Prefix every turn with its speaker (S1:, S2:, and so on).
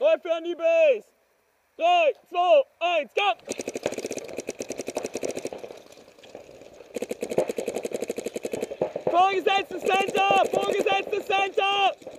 S1: Läufer an die Base. 3, 2, 1, go! Vorgesetztes Center! Vorgesetztes Center!